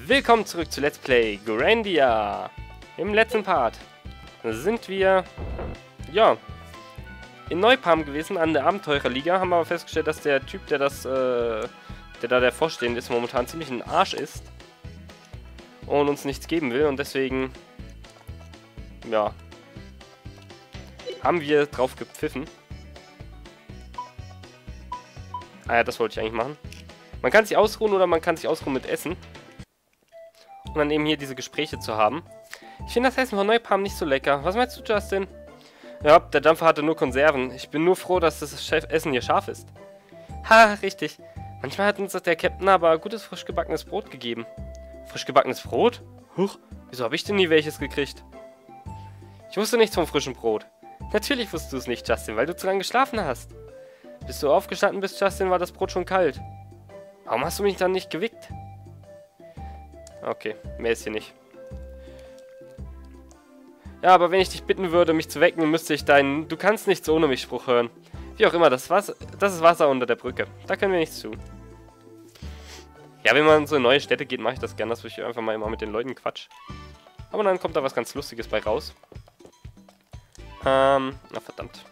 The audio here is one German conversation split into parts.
Willkommen zurück zu Let's Play Grandia. Im letzten Part sind wir, ja, in Neupalm gewesen, an der Abenteurerliga. Haben aber festgestellt, dass der Typ, der das, äh, der da der Vorstehende ist, momentan ziemlich ein Arsch ist. Und uns nichts geben will. Und deswegen, ja, haben wir drauf gepfiffen. Ah ja, das wollte ich eigentlich machen. Man kann sich ausruhen oder man kann sich ausruhen mit Essen. Und dann eben hier diese Gespräche zu haben. Ich finde das Essen von Neupalm nicht so lecker. Was meinst du, Justin? Ja, der Dampfer hatte nur Konserven. Ich bin nur froh, dass das Essen hier scharf ist. Ha, richtig. Manchmal hat uns der Captain aber gutes frisch gebackenes Brot gegeben. Frisch gebackenes Brot? Huch, wieso habe ich denn nie welches gekriegt? Ich wusste nichts vom frischen Brot. Natürlich wusstest du es nicht, Justin, weil du zu lange geschlafen hast. Bis du aufgestanden bist, Justin, war das Brot schon kalt. Warum hast du mich dann nicht gewickt? Okay, mehr ist hier nicht. Ja, aber wenn ich dich bitten würde, mich zu wecken, müsste ich deinen Du kannst nichts ohne mich Spruch hören. Wie auch immer, das, Wasser, das ist Wasser unter der Brücke. Da können wir nichts tun. Ja, wenn man so in neue Städte geht, mache ich das gerne, dass ich einfach mal immer mit den Leuten quatsch. Aber dann kommt da was ganz Lustiges bei raus. Ähm, na verdammt.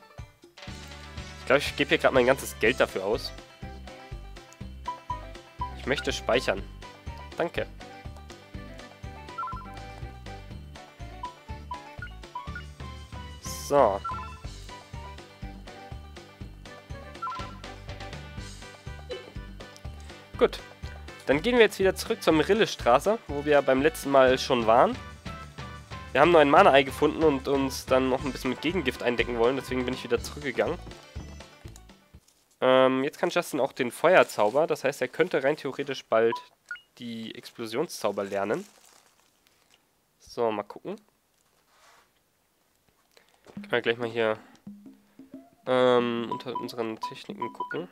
Ich glaube, ich gebe hier gerade mein ganzes Geld dafür aus. Ich möchte speichern. Danke. So. Gut. Dann gehen wir jetzt wieder zurück zur Merillestraße, wo wir beim letzten Mal schon waren. Wir haben nur ein Mana-Ei gefunden und uns dann noch ein bisschen mit Gegengift eindecken wollen, deswegen bin ich wieder zurückgegangen. Ähm, jetzt kann Justin auch den Feuerzauber, das heißt, er könnte rein theoretisch bald die Explosionszauber lernen. So, mal gucken. Können wir gleich mal hier ähm, unter unseren Techniken gucken.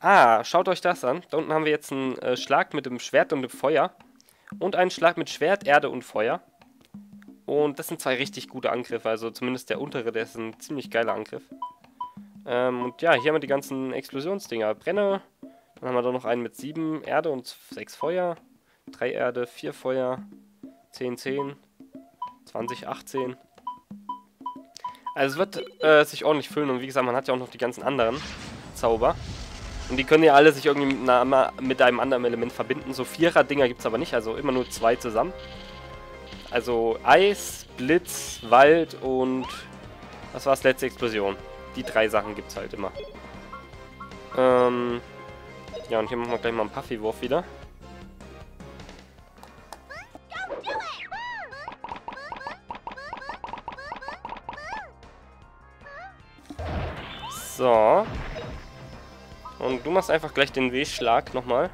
Ah, schaut euch das an. Da unten haben wir jetzt einen äh, Schlag mit dem Schwert und dem Feuer. Und einen Schlag mit Schwert, Erde und Feuer. Und das sind zwei richtig gute Angriffe. Also zumindest der untere, der ist ein ziemlich geiler Angriff. Ähm, und ja, hier haben wir die ganzen Explosionsdinger. Brenne. Dann haben wir da noch einen mit 7 Erde und 6 Feuer. 3 Erde, 4 Feuer. 10, 10. 20, 18. Also es wird äh, sich ordentlich füllen und wie gesagt, man hat ja auch noch die ganzen anderen Zauber. Und die können ja alle sich irgendwie mit, einer, mit einem anderen Element verbinden. So Vierer-Dinger gibt es aber nicht, also immer nur zwei zusammen. Also Eis, Blitz, Wald und was war das letzte Explosion. Die drei Sachen gibt es halt immer. Ähm, ja, und hier machen wir gleich mal einen Puffy-Wurf wieder. So. Und du machst einfach gleich den W-Schlag nochmal.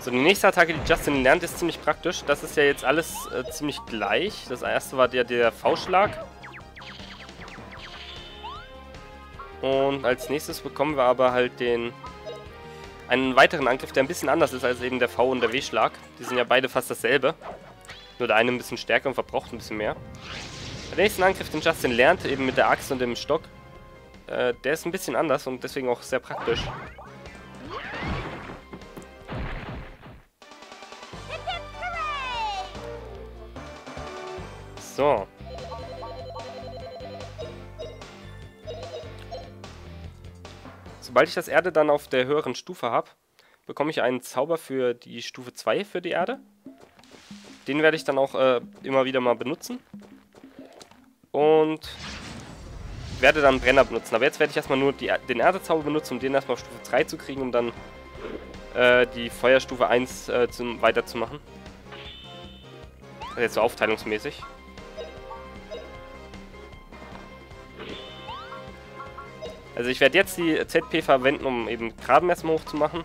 So, die nächste Attacke, die Justin lernt, ist ziemlich praktisch. Das ist ja jetzt alles äh, ziemlich gleich. Das erste war der, der V-Schlag. Und als nächstes bekommen wir aber halt den einen weiteren Angriff, der ein bisschen anders ist als eben der V- und der W-Schlag. Die sind ja beide fast dasselbe. Nur der eine ein bisschen stärker und verbraucht ein bisschen mehr. Der nächste Angriff, den Justin lernt, eben mit der Axt und dem Stock, äh, der ist ein bisschen anders und deswegen auch sehr praktisch. So. Sobald ich das Erde dann auf der höheren Stufe habe, bekomme ich einen Zauber für die Stufe 2 für die Erde. Den werde ich dann auch äh, immer wieder mal benutzen. Und werde dann Brenner benutzen. Aber jetzt werde ich erstmal nur die, den Erdezauber benutzen, um den erstmal auf Stufe 3 zu kriegen, um dann äh, die Feuerstufe 1 äh, zum, weiterzumachen. Also jetzt so aufteilungsmäßig. Also ich werde jetzt die ZP verwenden, um eben Graben erstmal hochzumachen.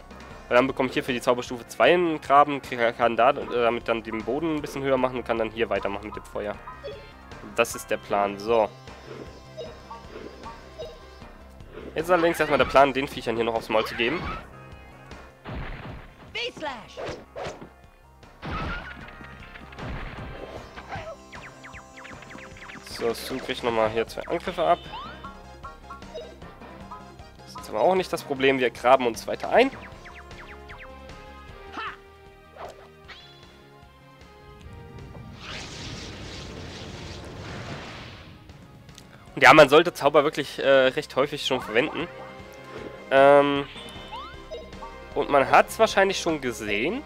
Weil dann bekomme ich hier für die Zauberstufe 2 einen Graben, kann da äh, damit dann den Boden ein bisschen höher machen und kann dann hier weitermachen mit dem Feuer. Das ist der Plan. So. Jetzt ist allerdings erstmal der Plan, den Viechern hier noch aufs Maul zu geben. So, Stu kriegt nochmal hier zwei Angriffe ab. Das aber auch nicht das Problem. Wir graben uns weiter ein. Und ja, man sollte Zauber wirklich äh, recht häufig schon verwenden. Ähm, und man hat es wahrscheinlich schon gesehen,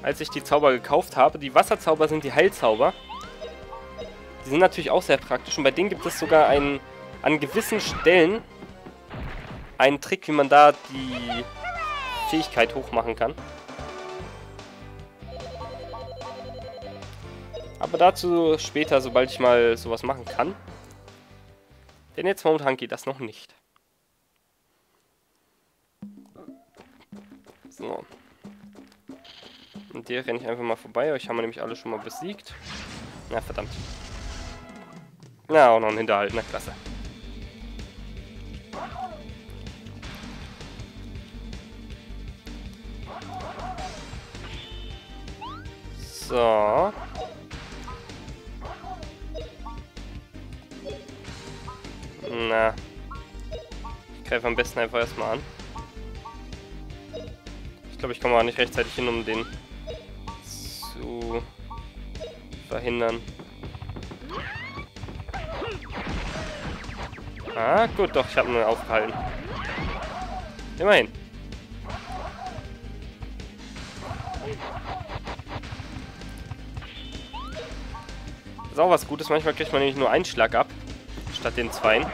als ich die Zauber gekauft habe. Die Wasserzauber sind die Heilzauber. Die sind natürlich auch sehr praktisch. Und bei denen gibt es sogar einen, an gewissen Stellen einen Trick, wie man da die Fähigkeit hochmachen kann. Aber dazu später, sobald ich mal sowas machen kann. Denn jetzt momentan geht das noch nicht. So. Und der renne ich einfach mal vorbei. Euch haben wir nämlich alle schon mal besiegt. Na, verdammt. Na, auch noch ein Hinterhalt. Na, klasse. So. Na. Ich greife am besten einfach erstmal an. Ich glaube, ich komme auch nicht rechtzeitig hin, um den zu verhindern. Ah, gut, doch, ich habe nur aufgehalten. Immerhin. Ist auch was Gutes. Manchmal kriegt man nämlich nur einen Schlag ab statt den zweien.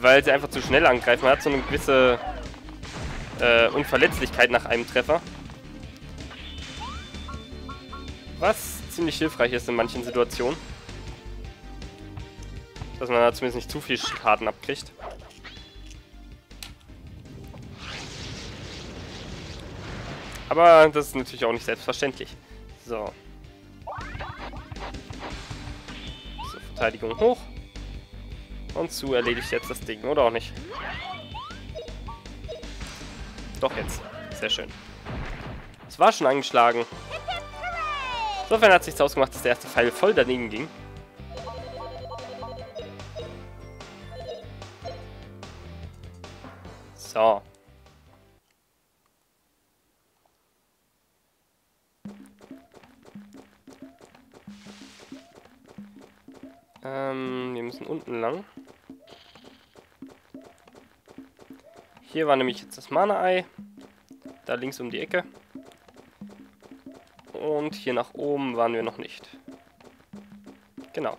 Weil sie einfach zu schnell angreifen. Man hat so eine gewisse äh, Unverletzlichkeit nach einem Treffer. Was ziemlich hilfreich ist in manchen Situationen. Dass man da zumindest nicht zu viel Schaden abkriegt. Aber das ist natürlich auch nicht selbstverständlich. So. Verteidigung hoch. Und zu erledigt jetzt das Ding, oder auch nicht? Doch jetzt. Sehr schön. Es war schon angeschlagen. Insofern hat es sich ausgemacht, dass der erste Pfeil voll daneben ging. Unten lang. Hier war nämlich jetzt das Mana-Ei. Da links um die Ecke. Und hier nach oben waren wir noch nicht. Genau.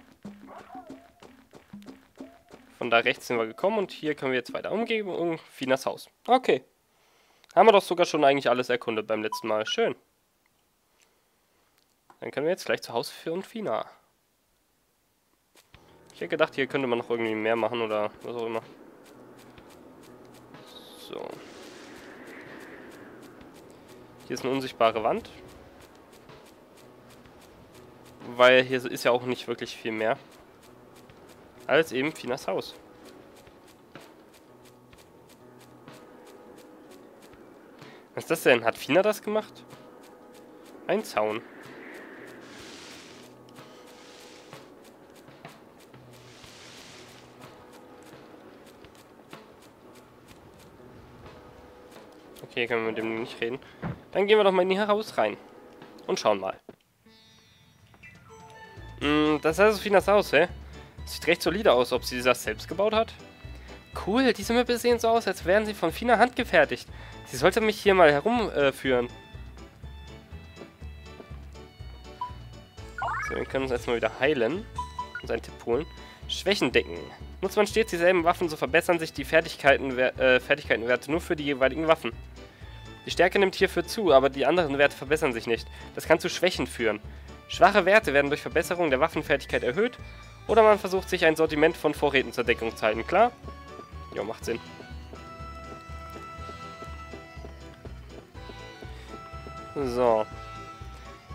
Von da rechts sind wir gekommen und hier können wir jetzt weiter umgeben und Finas Haus. Okay. Haben wir doch sogar schon eigentlich alles erkundet beim letzten Mal. Schön. Dann können wir jetzt gleich zu Hause für Fina. Ich hätte gedacht, hier könnte man noch irgendwie mehr machen oder was auch immer. So. Hier ist eine unsichtbare Wand. Weil hier ist ja auch nicht wirklich viel mehr. Als eben Finas Haus. Was ist das denn? Hat Fina das gemacht? Ein Zaun. Okay, können wir mit dem nicht reden. Dann gehen wir doch mal in ihr Haus rein. Und schauen mal. Mm, das ist also Finas Haus, hä? Sieht recht solide aus, ob sie das selbst gebaut hat. Cool, diese Möbel sehen so aus, als wären sie von Fina handgefertigt. Sie sollte mich hier mal herumführen. Äh, so, wir können uns erstmal wieder heilen. Und einen Tipp holen. Schwächen decken. Nutzt man stets dieselben Waffen, so verbessern sich die Fertigkeiten, äh, Fertigkeitenwerte nur für die jeweiligen Waffen. Die Stärke nimmt hierfür zu, aber die anderen Werte verbessern sich nicht. Das kann zu Schwächen führen. Schwache Werte werden durch Verbesserung der Waffenfertigkeit erhöht oder man versucht sich ein Sortiment von Vorräten zur Deckung zu halten. Klar? Ja, macht Sinn. So.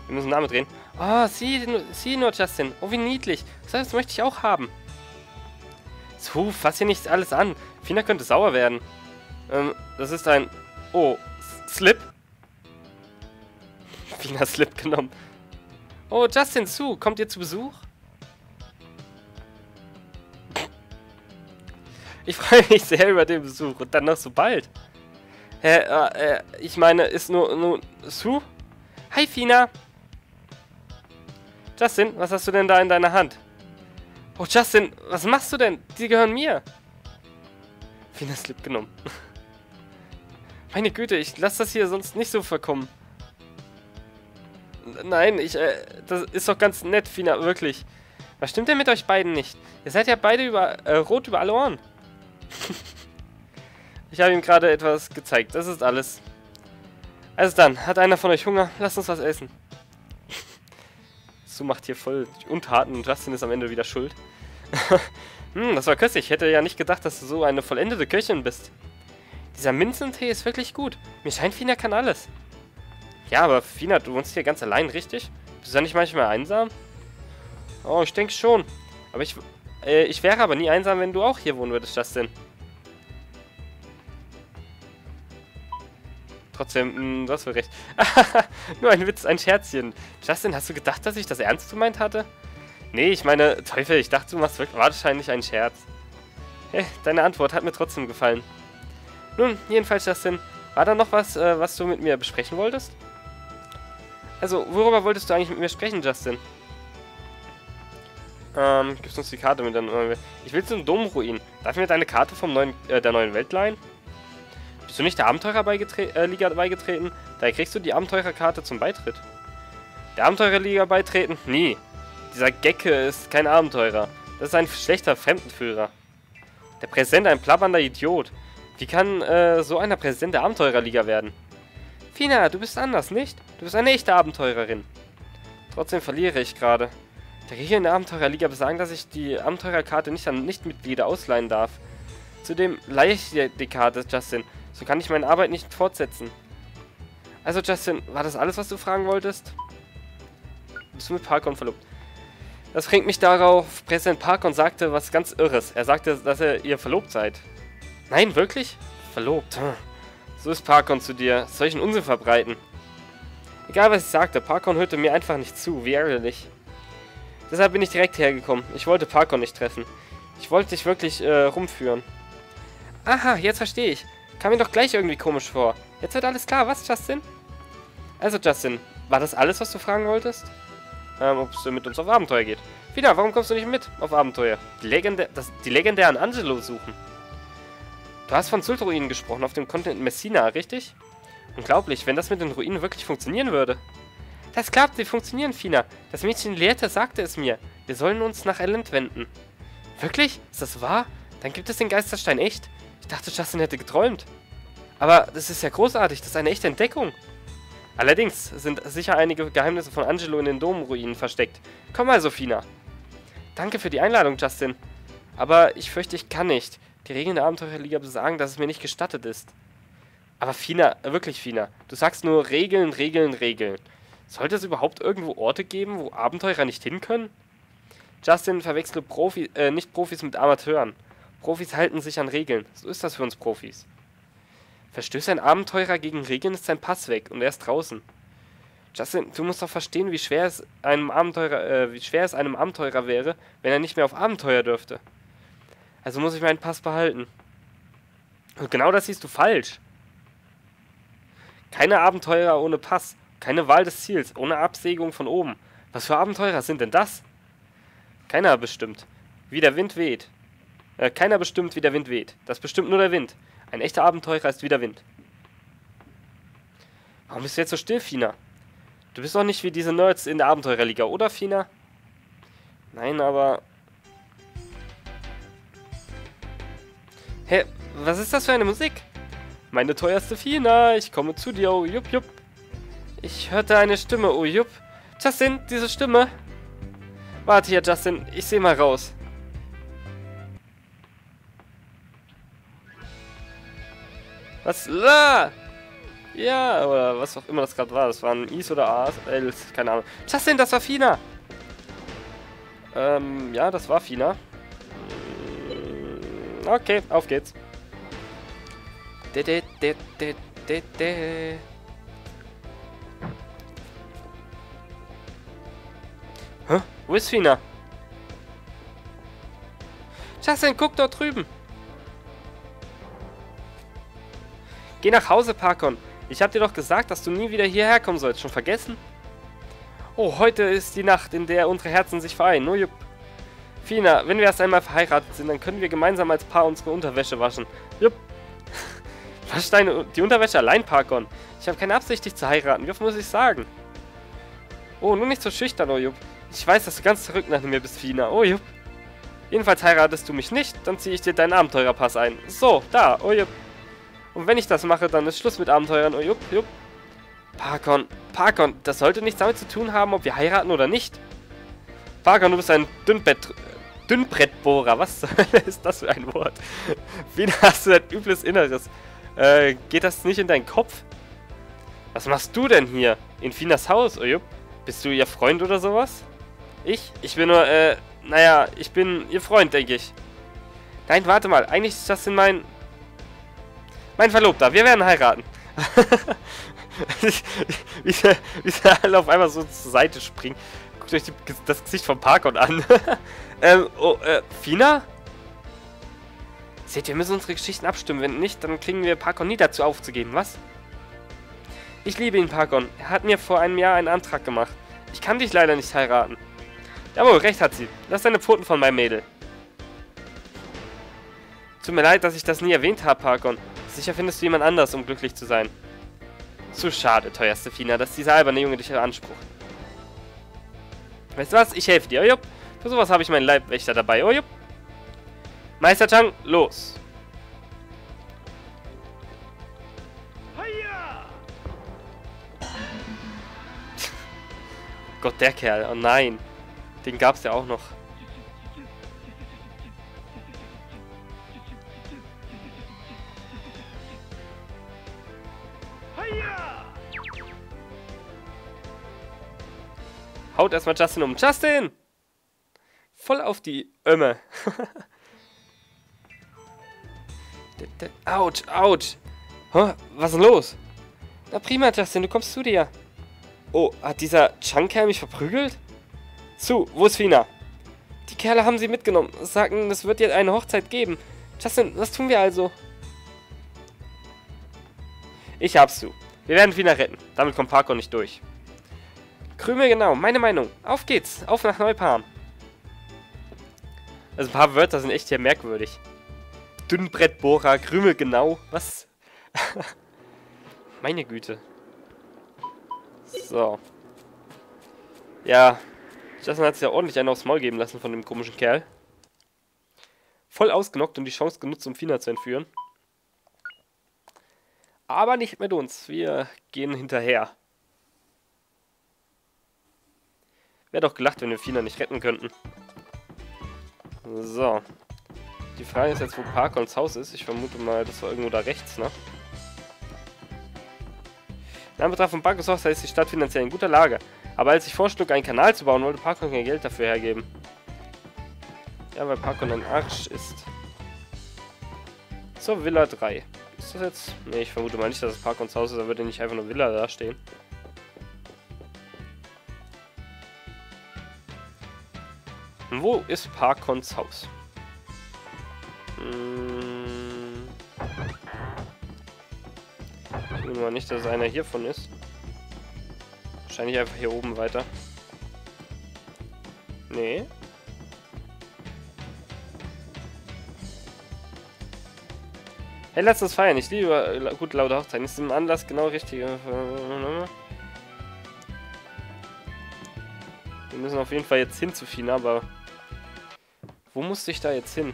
Wir müssen damit drehen. Oh, sieh, sieh nur, Justin. Oh, wie niedlich. Das möchte ich auch haben. So, fass hier nicht alles an. Fina könnte sauer werden. Ähm, das ist ein... Oh, Slip? Fina Slip genommen. Oh, Justin Sue, kommt ihr zu Besuch? Ich freue mich sehr über den Besuch und dann noch so bald. Hä, äh, äh, ich meine, ist nur, nur Sue? Hi, Fina. Justin, was hast du denn da in deiner Hand? Oh, Justin, was machst du denn? Die gehören mir. Fina Slip genommen. Meine Güte, ich lasse das hier sonst nicht so verkommen. Nein, ich, äh, das ist doch ganz nett, Fina, wirklich. Was stimmt denn mit euch beiden nicht? Ihr seid ja beide über, äh, rot über alle Ohren. ich habe ihm gerade etwas gezeigt, das ist alles. Also dann, hat einer von euch Hunger? Lasst uns was essen. so macht hier voll Untaten und Justin ist am Ende wieder schuld. hm, das war köstlich. Ich hätte ja nicht gedacht, dass du so eine vollendete Köchin bist. Dieser Minzentee ist wirklich gut. Mir scheint, Fina kann alles. Ja, aber Fina, du wohnst hier ganz allein, richtig? Bist du ja nicht manchmal einsam? Oh, ich denke schon. Aber ich, äh, ich wäre aber nie einsam, wenn du auch hier wohnen würdest, Justin. Trotzdem, mh, hm, du hast wohl recht. Nur ein Witz, ein Scherzchen. Justin, hast du gedacht, dass ich das ernst gemeint hatte? Nee, ich meine, Teufel, ich dachte, du machst wirklich wahrscheinlich einen Scherz. Hey, deine Antwort hat mir trotzdem gefallen. Nun, jedenfalls, Justin, war da noch was, äh, was du mit mir besprechen wolltest? Also, worüber wolltest du eigentlich mit mir sprechen, Justin? Ähm, gibst uns die Karte mit dann. Ich will zum Domruin. Darf ich mir deine Karte vom neuen, äh, der neuen Welt leihen? Bist du nicht der Abenteurerliga äh, beigetreten? Daher kriegst du die Abenteurerkarte zum Beitritt. Der Abenteurerliga beitreten? Nie. Dieser Gecke ist kein Abenteurer. Das ist ein schlechter Fremdenführer. Der Präsident ein plappernder Idiot. Wie kann äh, so einer Präsident der Abenteurerliga werden? Fina, du bist anders, nicht? Du bist eine echte Abenteurerin. Trotzdem verliere ich gerade. Der Regeln der Abenteurerliga besagen, dass ich die Abenteurerkarte nicht an Nichtmitglieder ausleihen darf. Zudem leihe ich dir die Karte, Justin. So kann ich meine Arbeit nicht fortsetzen. Also, Justin, war das alles, was du fragen wolltest? Bist du mit Parkon verlobt? Das bringt mich darauf, Präsident Parkon sagte was ganz Irres. Er sagte, dass ihr, ihr verlobt seid. Nein, wirklich? Verlobt. So ist Parkon zu dir. Solchen Unsinn verbreiten. Egal, was ich sagte, Parkon hörte mir einfach nicht zu. Wie ärgerlich. Deshalb bin ich direkt hergekommen. Ich wollte Parkon nicht treffen. Ich wollte dich wirklich äh, rumführen. Aha, jetzt verstehe ich. Kam mir doch gleich irgendwie komisch vor. Jetzt wird alles klar, was, Justin? Also, Justin, war das alles, was du fragen wolltest? Ähm, ob es mit uns auf Abenteuer geht. Wieder, warum kommst du nicht mit auf Abenteuer? Die, Legende das, die legendären Angelo suchen. Du hast von Sultruinen gesprochen auf dem Kontinent Messina, richtig? Unglaublich, wenn das mit den Ruinen wirklich funktionieren würde. Das klappt, sie funktionieren, Fina. Das Mädchen Lehrte sagte es mir. Wir sollen uns nach Elend wenden. Wirklich? Ist das wahr? Dann gibt es den Geisterstein echt? Ich dachte, Justin hätte geträumt. Aber das ist ja großartig, das ist eine echte Entdeckung. Allerdings sind sicher einige Geheimnisse von Angelo in den Domruinen versteckt. Komm also, Fina. Danke für die Einladung, Justin. Aber ich fürchte, ich kann nicht. Die Regeln der Abenteuerliga besagen, dass es mir nicht gestattet ist. Aber Fina, wirklich Fina, du sagst nur Regeln, Regeln, Regeln. Sollte es überhaupt irgendwo Orte geben, wo Abenteurer nicht hin können? Justin verwechsle Profi, äh, nicht Profis mit Amateuren. Profis halten sich an Regeln. So ist das für uns Profis. Verstößt ein Abenteurer gegen Regeln, ist sein Pass weg und er ist draußen. Justin, du musst doch verstehen, wie schwer es einem Abenteurer, äh, wie schwer es einem Abenteurer wäre, wenn er nicht mehr auf Abenteuer dürfte. Also muss ich meinen Pass behalten. Und genau das siehst du falsch. Keine Abenteurer ohne Pass. Keine Wahl des Ziels. Ohne Absägung von oben. Was für Abenteurer sind denn das? Keiner bestimmt. Wie der Wind weht. Äh, keiner bestimmt, wie der Wind weht. Das bestimmt nur der Wind. Ein echter Abenteurer ist wie der Wind. Warum bist du jetzt so still, Fina? Du bist doch nicht wie diese Nerds in der Abenteurerliga, oder, Fina? Nein, aber Hä, was ist das für eine Musik? Meine teuerste Fina, ich komme zu dir, oh jupp jupp. Ich hörte eine Stimme, oh jupp. Justin, diese Stimme. Warte hier, Justin, ich seh mal raus. Was? La! Ja, oder was auch immer das gerade war. Das waren Is oder A's, L's, keine Ahnung. Justin, das war Fina! Ähm, ja, das war Fina. Okay, auf geht's. Hä? Wo ist Fina? Justin, guck dort drüben. Geh nach Hause, Parkon. Ich hab dir doch gesagt, dass du nie wieder hierher kommen sollst. Schon vergessen? Oh, heute ist die Nacht, in der unsere Herzen sich vereinen. Oh, jupp. Fina, wenn wir erst einmal verheiratet sind, dann können wir gemeinsam als Paar unsere Unterwäsche waschen. Jupp. Wasch deine, die Unterwäsche allein, Parkon. Ich habe keine Absicht, dich zu heiraten. Wie muss ich sagen? Oh, nur nicht so schüchtern, oh Jupp. Ich weiß, dass du ganz zurück nach mir bist, Fina. Oh Jupp. Jedenfalls heiratest du mich nicht, dann ziehe ich dir deinen Abenteurerpass ein. So, da, oh Jupp. Und wenn ich das mache, dann ist Schluss mit Abenteuern, oh Jupp, Jupp. Parkon, Parkon, das sollte nichts damit zu tun haben, ob wir heiraten oder nicht. Parkon, du bist ein Dünnbett... Dünnbrettbohrer, was ist das für ein Wort? Wie hast du ein übles Inneres? Äh, geht das nicht in deinen Kopf? Was machst du denn hier? In Finas Haus, jupp. Bist du ihr Freund oder sowas? Ich? Ich bin nur, äh, naja, ich bin ihr Freund, denke ich. Nein, warte mal. Eigentlich ist das in mein... Mein Verlobter. Wir werden heiraten. wie, sie, wie sie alle auf einmal so zur Seite springen. Guckt euch die, das Gesicht von Parkon an. ähm, oh, äh, Fina? Seht wir müssen unsere Geschichten abstimmen. Wenn nicht, dann kriegen wir Parkon nie dazu aufzugeben, was? Ich liebe ihn, Parkon. Er hat mir vor einem Jahr einen Antrag gemacht. Ich kann dich leider nicht heiraten. Jawohl, recht hat sie. Lass deine Pfoten von meinem Mädel. Tut mir leid, dass ich das nie erwähnt habe, Parkon. Sicher findest du jemand anders, um glücklich zu sein. Zu schade, teuerste Fina, dass dieser alberne Junge dich beansprucht. Weißt du was? Ich helfe dir, ojup. Für sowas habe ich meinen Leibwächter dabei, ojup. Meister Chang, los. Gott, der Kerl. Oh nein. Den gab's ja auch noch. Haut erstmal Justin um. Justin! Voll auf die Ömme. Autsch, autsch. Was ist denn los? Na prima, Justin, du kommst zu dir. Oh, hat dieser Chunker mich verprügelt? Zu, wo ist Fina? Die Kerle haben sie mitgenommen. Sagen, es wird jetzt eine Hochzeit geben. Justin, was tun wir also? Ich hab's zu. Wir werden Fina retten. Damit kommt Parko nicht durch. Krümel genau, meine Meinung. Auf geht's. Auf nach Neupalm. Also ein paar Wörter sind echt hier merkwürdig. Dünnbrettbohrer, Krümel genau. Was? meine Güte. So. Ja. Justin hat sich ja ordentlich einen aufs Maul geben lassen von dem komischen Kerl. Voll ausgenockt und die Chance genutzt, um Fina zu entführen. Aber nicht mit uns. Wir gehen hinterher. Wäre doch gelacht, wenn wir Fina nicht retten könnten. So. Die Frage ist jetzt, wo Parkons Haus ist. Ich vermute mal, das war irgendwo da rechts, ne? In Anbetracht von Parkons Haus ist die Stadt finanziell in guter Lage. Aber als ich vorschlug, einen Kanal zu bauen, wollte Parkon kein Geld dafür hergeben. Ja, weil Parkon ein Arsch ist. Zur Villa 3. Ist das jetzt? Ne, ich vermute mal nicht, dass es Parkons Haus ist, da würde nicht einfach nur Villa da stehen. Wo ist Parkons Haus? Hm. Ich nehme mal nicht, dass einer hiervon ist. Wahrscheinlich einfach hier oben weiter. Nee. Hey, lass uns feiern. Ich liebe äh, gut laute Hochzeiten. Ist im Anlass genau richtig. Wir müssen auf jeden Fall jetzt hin zu Fina, aber wo musste ich da jetzt hin?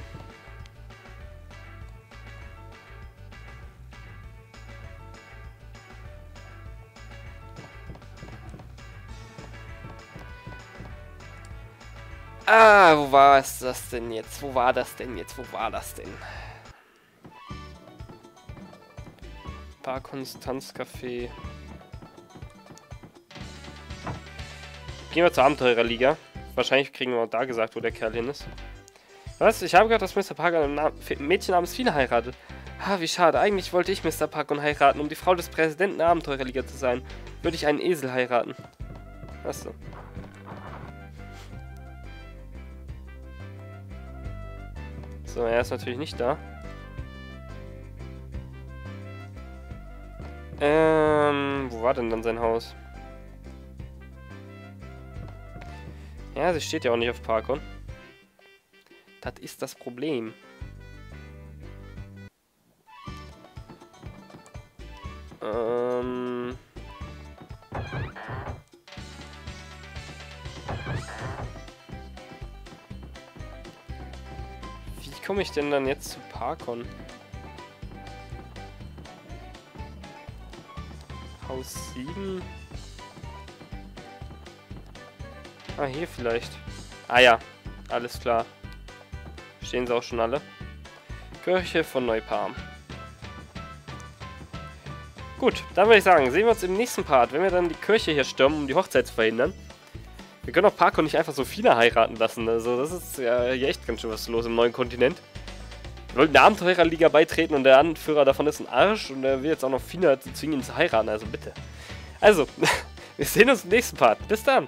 Ah, wo war es das denn jetzt? Wo war das denn jetzt? Wo war das denn? Bar Konstanz Café. Gehen wir zur Abenteurerliga. Wahrscheinlich kriegen wir da gesagt, wo der Kerl hin ist. Was? Ich habe gehört, dass Mr. Park ein Mädchen namens Fina heiratet. Ha, wie schade. Eigentlich wollte ich Mr. Park und heiraten, um die Frau des Präsidenten der Abenteurerliga zu sein. Würde ich einen Esel heiraten. Achso. So, er ist natürlich nicht da. Ähm, wo war denn dann sein Haus? Ja, sie steht ja auch nicht auf Parkon. Das ist das Problem. Ähm... Wie komme ich denn dann jetzt zu Parkon? Haus 7? Ah, hier vielleicht. Ah ja, alles klar. Stehen sie auch schon alle. Kirche von Neupalm. Gut, dann würde ich sagen, sehen wir uns im nächsten Part, wenn wir dann die Kirche hier stürmen, um die Hochzeit zu verhindern. Wir können auch Parko nicht einfach so viele heiraten lassen. Also das ist ja hier echt ganz schön was los im neuen Kontinent. Wir wollten der Abenteurerliga beitreten und der Anführer davon ist ein Arsch und er will jetzt auch noch viele zwingen, ihn zu heiraten. Also bitte. Also, wir sehen uns im nächsten Part. Bis dann.